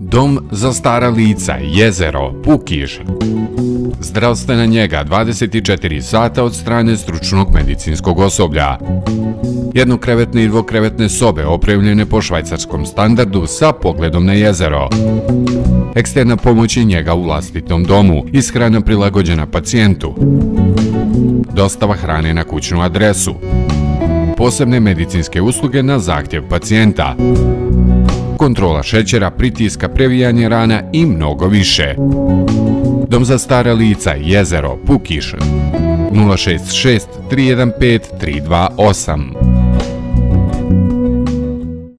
Dom za stara lica, jezero, Pukiš. Zdravstvena njega 24 sata od strane stručnog medicinskog osoblja. Jednokrevetne i dvokrevetne sobe opremljene po švajcarskom standardu sa pogledom na jezero. Eksterna pomoć i njega u vlastitom domu, ishrana prilagođena pacijentu. Dostava hrane na kućnu adresu. Posebne medicinske usluge na zahtjev pacijenta kontrola šećera, pritiska, previjanje rana i mnogo više. Dom za stara lica, jezero, Pukiš, 066 315 328.